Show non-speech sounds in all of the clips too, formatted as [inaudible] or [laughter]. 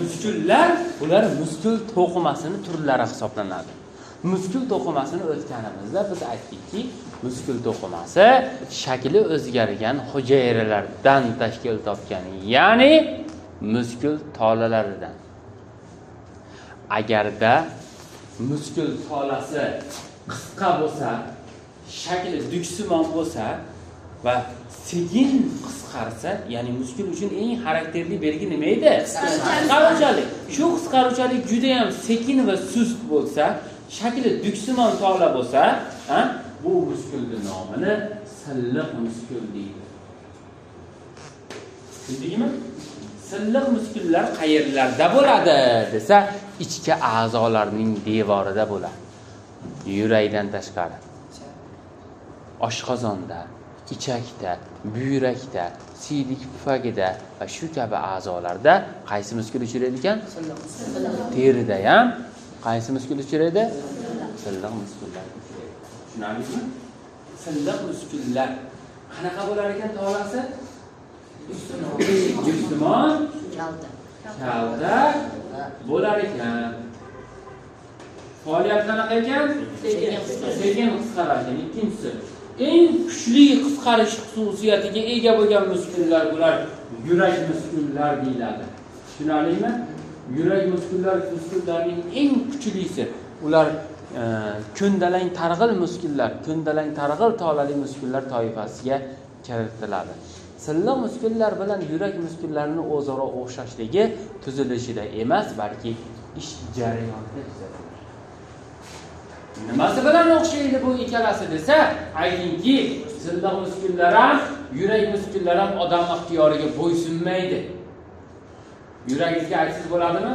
muskullar bular muskul to'qimasini turlari hisoblanadi. Muskul to'qimasini o'tganimizda biz aytdikki muskul to'qimasi shakli o'zgargan hujayralardan tashkil topgan ya'ni muskul tolalaridan agarda muskul tolasi qisqa bo'lsa shakli duksimon bo'lsa va sekin qisqarsa ya'ni muskul uchun eng xarakterli belgi nima edi? Qisqaruvchalik shu qisqaruvchalik juda yam sekin va sust bo'lsa shakli duksimon tola bo'lsa bu muskulni nomini silliq muskul deydi. Tushundingmi? Silliq muskullar qayerlarda bo'ladi desa ichki a'zolarning devorida bo'ladi. Yurakdan tashqari. Oshqozonda ichakda buyrakda siydik pufagida va shu kabi a'zolarda qaysi muskul uchraydi ekan? Terida ham qaysi muskul uchraydi silliq muskullar tushunarlimi? Silliq muskullar qanaqa bo'lar ekan tolasi? Jismon. Kalta. Bo'lar ekan. Faoliyat qanaqa ekan sekin qisqarar ekan. Ikkinchisi eng kuchli qisqarish xususiyatiga ega bo'lgan muskullar bular. Yurak muskullar deyiladi. Tushunarlimi? Yurak muskullar muskullarning eng kuchlisi. Ular e, ko'ndalang targ'il muskullar ko'ndalang targ'il tolali muskullar toifasiga kiritiladi. Silliq muskullar bilan yurak muskullarini o'zaro o'xshashligi tuzilishida emas balki ish jarayonida nimasi bilan o'xshaydi bu ikkalasi desa aytingki silliq muskullar ham yurak muskullar ham odam ixtiyoriga bo'ysunmaydi. Yuragingizga aytsangiz bo'ladimi?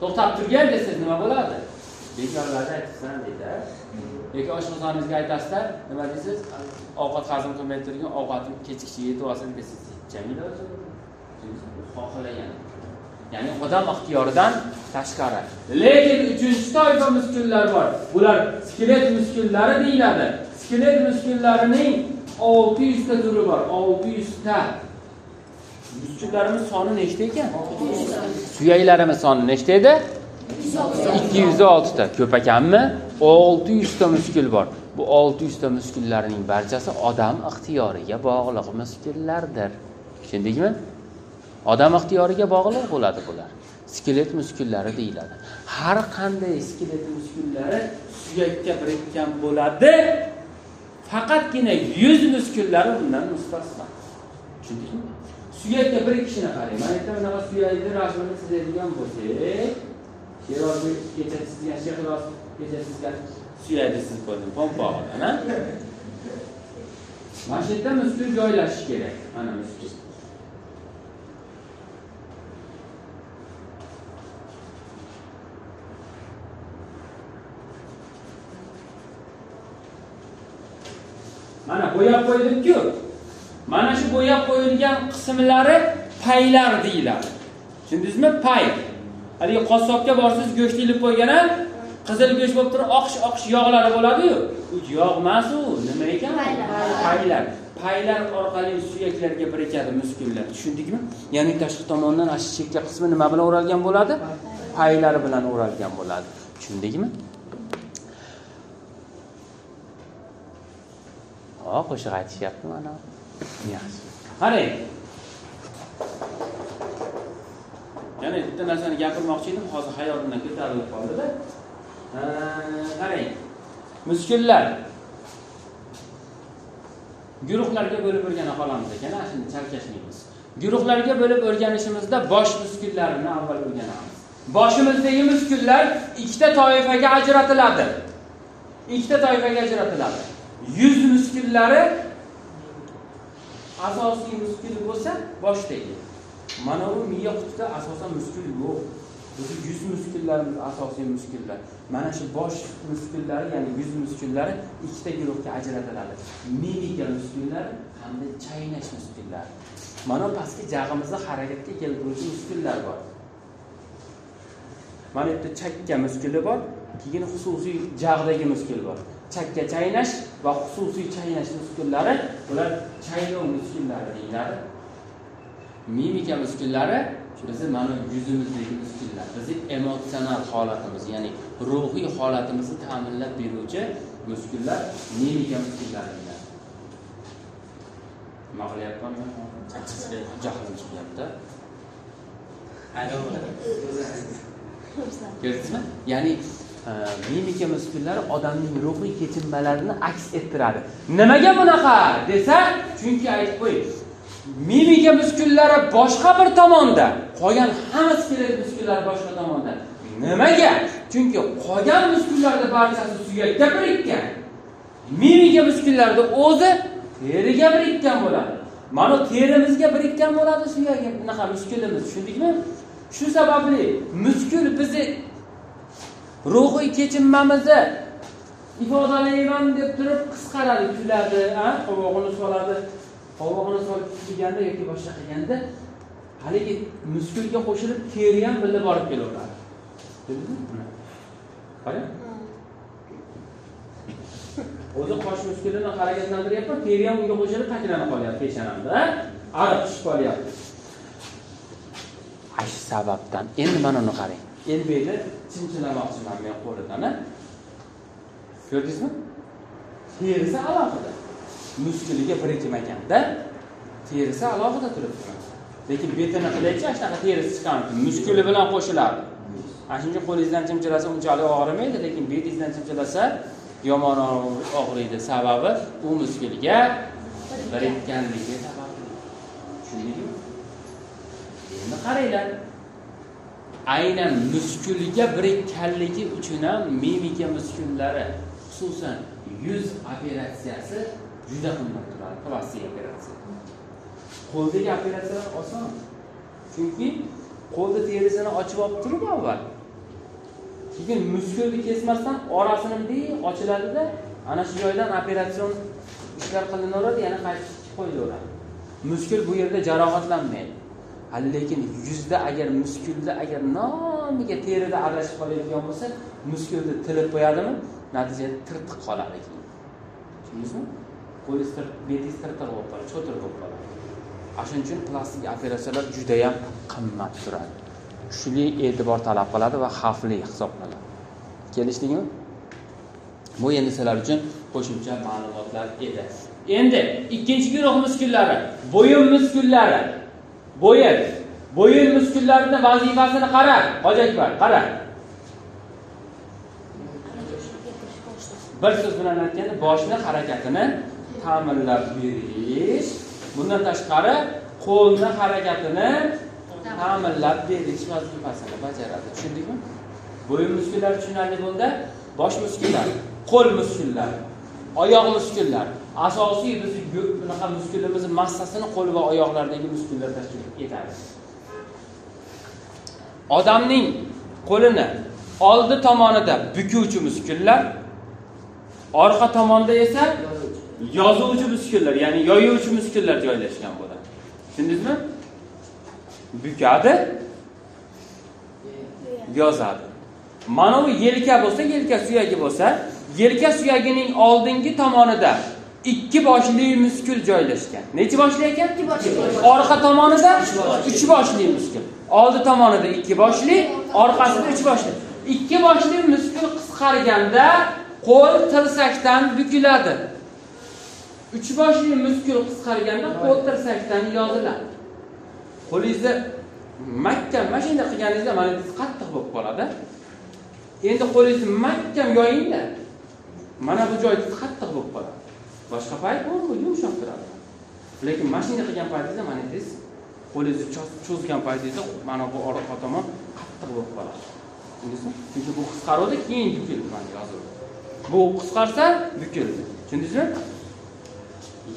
To'xtab turgin desangiz nima bo'ladi? Bekorlarni aytibsan deydi yoki oshqozoningizga aytasizda nima deysiz? Ovqat hazm qilmay turgin ovqatim kechgacha yetib olsin desangiz. Jamila xohlagan ya'ni odam ixtiyoridan tashqari. Lekin uchinchi toifa muskullar bor. Bular skelet muskullari deyiladi. Skelet muskullarining olti yuzta turi bor. Olti yuzta. Muskullarimiz soni nechta ekan? Suyaklarimiz soni nechta edi? Ikki yuz oltita. Ko'p ekanmi? Olti yuzta muskul bor. Bu olti yuzta muskullarning barchasi odam ixtiyoriga bog'liq muskullardir tushundingmi odam ixtiyoriga bog'liq bo'ladi bular. Skelet muskullari deyiladi. Har qanday skelet muskullari suyakka birikkan bo'ladi. Faqatgina yuz muskullari bundan mustasno. Tushundingmi? Suyakka birikishini qarang. Mana yerda bunaqa suyakni rasmini chizadigan bo'lsak sherozni kecha chizgan shehroz kecha chizgan suyakni chizib qo'ydim pompog'ini mana shu yerda muskul joylashishi kerak mana muskul bo'yab qo'yilibku mana shu bo'yab qo'yilgan qismlari paylar deyiladi. Tushundingizmi? Pay. Haligi qassobga borsangiz go'sht ilib qo'ygan qizil go'sht bo'lib turib oqish oqish yog'lari bo'ladiyu. U yog' emas u nima ekan? Paylar. Paylar. Orqali suyaklarga birikadi muskullar tushundikmi? Ya'ni tashqi tomondan ana shu chekka qismi nima bilan o'ralgan bo'ladi? Paylar bilan o'ralgan bo'ladi. Tushundikmi hop qo'shiq aytishyapti mana yaxshi. Qarang yana bitta narsani gapirmoqchi edim hozir hayolimdan ko'tarilib qoldida. Qarang. Muskullar guruhlarga bo'lib o'rgana qolamiz ekan ana shuni chalkashmaymiz. Guruhlarga bo'lib o'rganishimizda bosh muskullarini avval o'rganamiz. Boshimizdagi muskullar ikkita toifaga ajratiladi. Ikkita toifaga ajratiladi. Yuz muskullari asosiy muskul bo'lsa boshdagi mana bu miya qutida asosan muskul yo'q. Bizni yuz muskullarimiz asosiy muskullar mana shu bosh muskullari ya'ni yuz muskullari ikkita guruhga ajratiladi. Mimika muskullari hamda chaynash muskullari mana pastki jag'imizni harakatga keltiruvchi muskullar bor. Mana bu yerda chakka muskuli bor keyin xususiy jag'dagi muskul bor. Chakka chaynash va xususiy chaynash muskullari bular chaynov muskullari deyiladi. Mimika muskullari bizni mana yuzimizdagi muskullar bizni emotsional holatimiz ya'ni ruhiy holatimizni ta'minlab beruvchi muskullar mimika muskullari deyiladi. Nima qilyapmanmi jahlim chiqyapti. Ko'rdingizmi? Ya'ni mimika muskullari odamning ruhiy kechinmalarini aks ettiradi. Nimaga bunaqa desa chunki aytib qo'ying mimika muskullari boshqa bir tomonda qolgan hamma skelet muskullari boshqa tomonda. Nimaga? Chunki qolgan muskullarda barchasi suyakka birikkan. Mimika muskullarida o'zi teriga birikkan bo'ladi. Mana terimizga birikkan bo'ladi suyak bunaqa muskulimiz tushundikmi? Shu sababli muskul bizni ruhiy kechinmamizni ifodalayman deb turib qisqaradi kuladi qovog'ini soladi. Qovog'ini solib kiyganda yoki boshqa qilganda haligi muskulga qo'shilib teri ham birga borib kelaveradi. Qarang o'zi qosh muskulini harakatlantiryapman teri ham unga qo'shilib qatlanib qolyapti? Peshonamda ariq tushib qolyapti. Ana shu sababdan. Endi mana uni qarang. Endi bu chimchilamoqchiman men qo'lidan ko'rdingizmi? Terisi alohida. Muskuliga birikmaganda terisi alohida turibdi. Lekin betini qilaychi ana shunaqa terisi chiqqan muskuli bilan qo'shiladi ana shuncha qo'lingizdan chimchilasa unchalik og'rimaydi lekin betingizdan chimchilasa yomon og'riydi. Sababi u muskulga birikkanligi sababli tushundingizmi endi qaranglar. Aynan muskulga birikkanligi uchun ham mimika muskullari xususan yuz operatsiyasi juda qimmat turadi plastik operatsiya qo'ldagi operatsiyalar oson. Chunki qo'lni terisini ochib olib turib avval. Keyin muskulni kesmasdan orasini bunday ochiladida ana shu joydan operatsion ishlar qilinaveradi yana qaytib qo'yilaveradi muskul bu yerda jarohatlanmaydi. Lekin yuzda agar muskulda agar nomiga terida aralashib qoladigan bo'lsa muskulni tilib qo'yadimi? Natijada tirtiq qoladi keyin tushundingizmi? Qo'lingiz betingiz tirtiq bo'lib qoladi cho'tir bo'lib qoladi. Ana shuning uchun plastik operatsiyalar judayam qimmat turadi. Kuchli e'tibor talab qiladi va xavfli hisoblanadi. Kelishdingmi bu endi sizlar uchun qo'shimcha ma'lumotlar edi. Endi ikkinchi guruh muskullari bo'yin muskullari bo'yin. Bo'yin muskullarini vazifasini qara hoji akbar qara bir so'z bilan aytganda boshni harakatini ta'minlab berish bundan tashqari qo'lni harakatini ta'minlab berish vazifasini bajaradi. Tushundikmi? Bo'yin muskullari tushunarli bo'ldi. Bosh muskullari qo'l muskullari oyoq muskullari. Asosiy bizni bunaqa muskulimizni massasini qo'l va oyoqlardagi muskullar tashkil etadi odamning qo'lini oldi tomonida bukuvchi muskullar orqa tomonda esa yozuvchi muskullar ya'ni yoyuvchi muskullar joylashgan bo'ladi. Tushundingizmi? Bukadi yozadi. Mana bu yelka bo'lsa yelka suyagi bo'lsa yelka suyagining oldingi tomonida ikki boshli muskul joylashgan. Nechi boshli ekan? Orqa tomonida uch boshli. muskul oldi tomonida ikki boshli orqasida uch boshli. Ikki boshli muskul qisqarganda qo'l tirsakdan bukiladi. Uch boshli muskul qisqarganda qo'l tirsakdan yoziladi. Qo'lingizni mahkam mana shunday qilganingizda mana bu qattiq bo'lib qoladi. Endi qo'lingizni mahkam yoyingda mana bu joy qattiq bo'lib qoladi boshqa payt u yumshoq turadi. Lekin mana shunday qilgan paytingizda mana siz qo'lingizni cho'zgan paytingizda mana bu orqa tomon qattiq bo'lib qoladi. Tushundingizmi? Chunki bu qisqaruvdi keyin bukildi mana yozildi bu qisqarsa bukildi. Tushundingizmi?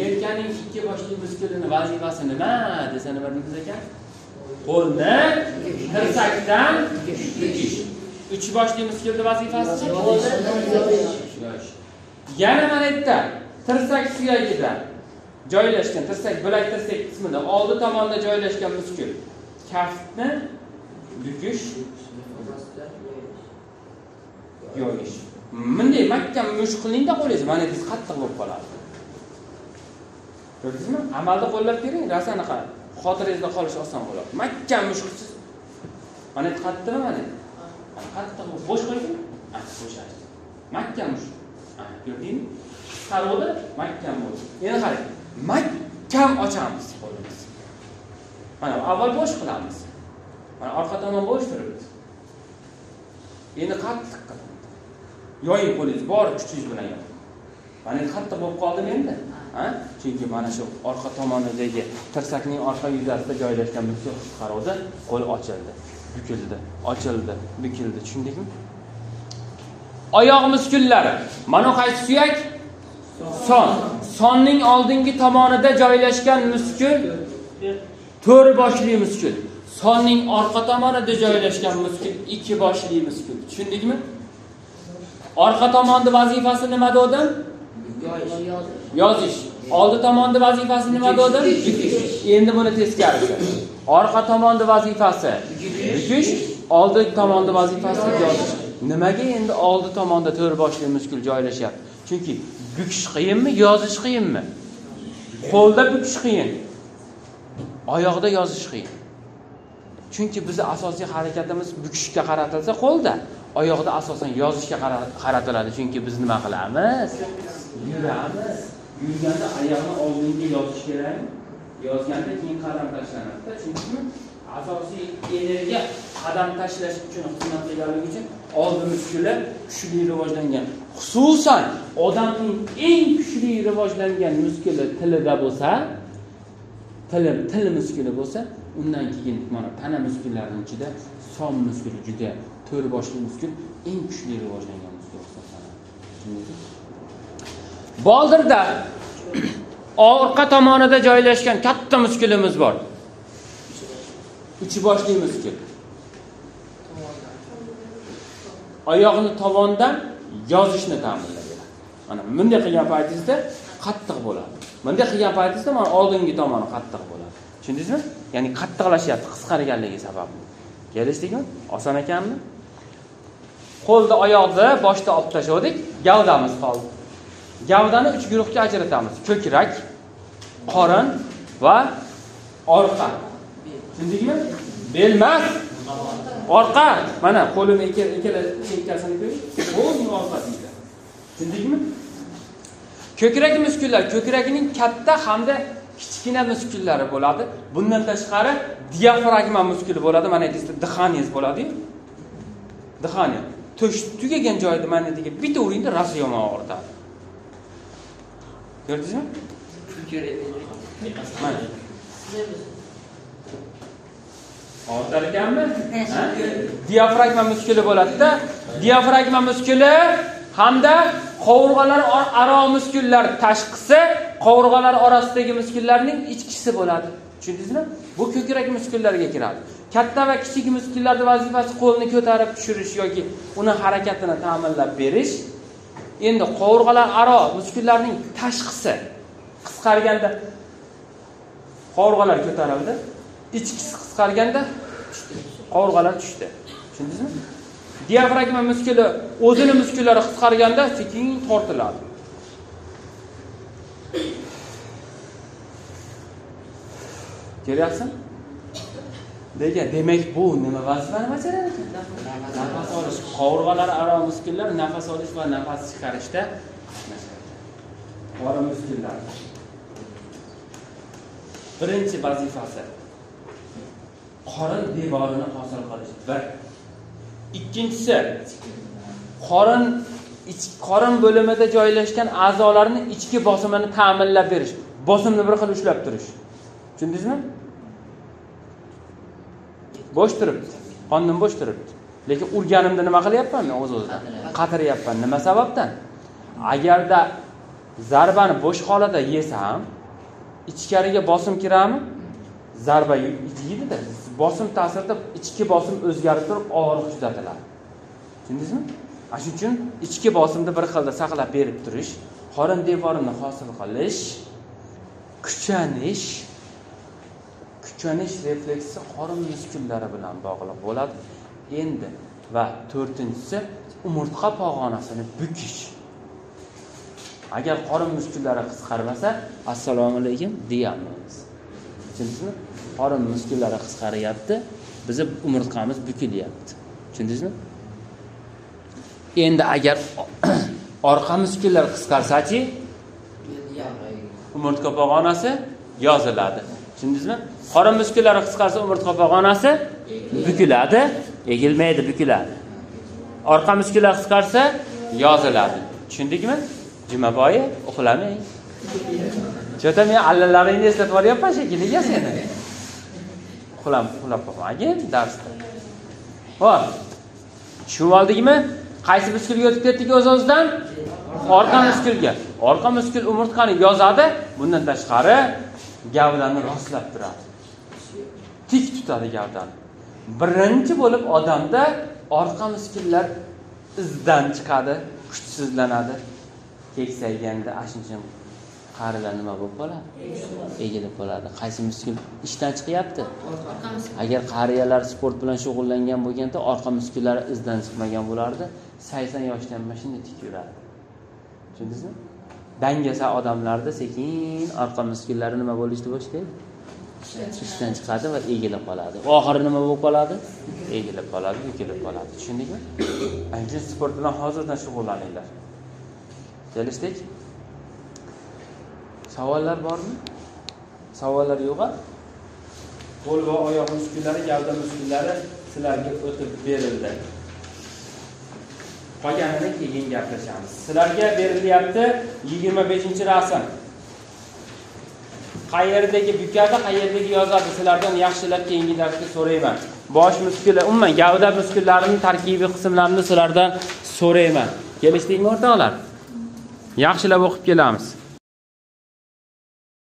Yelkaning ikki boshli muskulini vazifasi nima desa nima deymiz ekan? Qo'lni tirsakdan bukish uch boshli muskulni vazifasi yana mana bu yerda tirsak suyagida joylashgan tirsak bilak tirsak qismida. Oldi tomonda joylashgan muskul kaftni bukish yoyish. Bunday mahkam mush qilingda qo'lingizni mana bu qattiq bo'lib qoladi. Ko'rdingizmi? Amalda qo'llab ko'ring rosa anaqa xotiringizda qolishi oson bo'ladi. Mahkam mushkulsiz mana bu qattiqmi mana. Qattiq bo'sh qo'ydim bo'shadi. Mahkam mush. Ko'rdingmi qarovda mahkam bo'ldi. Endi qarang mahkam ochamiz qo'limizni mana avval bo'sh qilamiz. Mana orqa tomon bo'sh turibdi endi qattiq qiling yoying qo'lingiz bor kuchingiz bilan yoying mana qattiq bo'lib qoldimi endi chunki mana shu orqa tomonidagi tirsakning orqa yuzasida joylashgan muskul qarovda qo'l ochildi bukildi ochildi bukildi. Tushundingmi oyoq muskullari mana qaysi suyak son. Sonning oldingi tomonida joylashgan muskul. To'rt boshli muskul. Sonning orqa tomonida joylashgan muskul ikki boshli muskul. Tushundikmi orqa tomonni vazifasi nima degandim yozish. Oldi tomonni vazifasi nima degandim endi buni teskarisi orqa tomonni vazifasi. Bukish oldi tomonni vazifasi yozish nimaga endi oldi tomonda to'rt boshli muskul joylashyapti? Chunki bukish qiyinmi yozish qiyinmi? Qo'lda bukish qiyin oyoqda yozish qiyin. Chunki bizni asosiy harakatimiz bukishga qaratilsa qo'lda oyoqda asosan yozishga qaratiladi. Chunki biz nima qilamiz? Yuramiz. Yurganda oyoqni oldinga yozish kerakmi yozganda keyin qadam tashlanadida. Chunki asosiy energiya qadam tashlash uchun xizmat qilganligi uchun oldimiz muskuli kuchli rivojlangan. Xususan odamning eng kuchli rivojlangan muskuli tilida bo'lsa tili til muskuli bo'lsa undan keyin mana tana muskullarini ichida som muskuli juda to'rt boshli muskul eng kuchli rivojlangan muskul hisoblanadi boldirda orqa tomonida joylashgan katta muskulimiz bor. Uch boshlaymiz muskul oyoqni tovondan yozishni ta'minlaydi. Mana bunday qilgan paytingizda qattiq bo'ladi. Bunday qilgan paytingizda mana oldingi tomoni qattiq bo'ladi. Tushundingizmi? Ya'ni qattiqlashyapti qisqarganligi sababli kelishdikmi? Oson ekanmi? Qo'lni oyoqni boshda olib tashladik gavdamiz qoldi. Gavdani uch guruhga ajratamiz. Ko'krak qorin va orqa. Tushundingmi bel emas orqa. Mana qo'lim ikkala chekkasini ko'ring. O'zini orqasida tushundingmi ko'krak muskullar ko'krakning katta hamda kichkina muskullari bo'ladi. Bundan tashqari diafragma muskuli bo'ladi. Mana aytingizda dihaniyangiz bo'ladiyu dihaniya tugagan joyda mana degan bitta uringda rosa yomon og'ritadi ko'rdingizmi? Mana og'ritar ekanmi [laughs] diafragma muskuli bo'ladida. Diafragma muskuli hamda qovurg'alar aro muskullar tashqisi qovurg'alar orasidagi muskullarning ichkisi bo'ladi. Tushundingizmi? Bu ko'krak muskullariga kiradi. Katta va kichik muskullarni vazifasi qo'lni ko'tarib tushirish yoki uni harakatini ta'minlab berish. Endi qovurg'alar aro muskullarning tashqisi. Qisqarganda qovurg'alar ko'tarildi ichkisi qisqarganda qovurg'alar tushdi. Tushundingizmi? Diafragma muskuli o'zini muskullari qisqarganda sekin tortiladi. Ko'ryapsizmi degan demak bu nima vazifani bajarar ekan nafas olish. Qovurg'alar aro muskullar nafas olish va nafas chiqarishda qorin muskullar birinchi vazifasi. Qorin devorini hosil qilish bir ikkinchisi qorin qorin bo'limida joylashgan a'zolarni ichki bosimini ta'minlab berish bosimni bir xil ushlab turish. Tushundingizmi? Bo'sh turibdi qondan bo'sh turibdi. Lekin urganimda nima qilyapman men o'z o'zidan qatiryapman nima sababdan? Agarda zarbani bo'sh holatda yesam ichkariga bosim kiradimi zarba yeydida. Bosim ta'sirida ichki bosim o'zgarib turib og'riq kuzatiladi tushundingizmi? Ana shuning uchun ichki bosimni bir xilda saqlab berib turish qorin devorini hosil qilish kuchanish kuchanish refleksi qorin muskullari bilan bog'liq bo'ladi. Endi va to'rtinchisi umurtqa pog'onasini bukish. Agar qorin muskullari qisqarmasa assalomu alaykum deyolmaymiz tushundingizmi? Qorin muskullari qisqaryapti bizni umurtqamiz bukilyapti. Tushundingizmi? Endi agar [coughs] orqa muskullar qisqarsachi umurtqa pog'onasi yoziladi. Tushundingizmi? Qorin muskullari qisqarsa umurtqa pog'onasi bukiladi. Egilmaydi bukiladi. Orqa muskullar qisqarsa yoziladi. Tushundikmi jumaboyi uxlamang. Cho'ta men allalaringni eslatib olyapman shekilli seni. Uxlab uxlab qolmagin darsda. Ho'p tushunib oldikmi? Qaysi muskulga o'tib ketdik o'z o'zidan orqa muskulga orqa muskul umurtqani yozadi bundan tashqari gavdani rostlab turadi. Tik tutadi gavdani. Birinchi bo'lib odamda orqa muskullar izdan chiqadi kuchsizlanadi. Keksayganda ana shuncha qarilar nima bo'lib qoladi? Egilib qoladi. Qaysi muskul ishdan chiqyapti. Agar qariyalar sport bilan shug'ullangan bo'lganda orqa muskullari izdan chiqmagan bo'lardi. Sakson yoshdan mana shunday tik yuradi. Tushundingizmi? Dangasa odamlarda sekin orqa muskullari nima bo'lishni boshlaydi. Ishdan chiqadi va egilib qoladi. Oxiri nima bo'lib qoladi? Egilib qoladi bukilib qoladi. Tushundingmi? Ana uchun sport bilan hozirdan shug'ullaninglar. Kelishdik. Savollar bormi? Savollar yo'qa qo'l va oyoq muskullari gavda muskullari sizlarga o'tib berildi. Qolganini keyin gaplashamiz. Sizlarga berilyapti yigirma beshinchi rasm. Qayerdagi bukadi qayerdagi yozadi? Sizlardan yaxshilab keyingi darsda so'rayman. Bosh muskuli umuman gavda muskullarining tarkibiy qismlarini sizlardan so'rayman. Kelishdikmi o'rtoqlar? Yaxshilab o'qib kelamiz.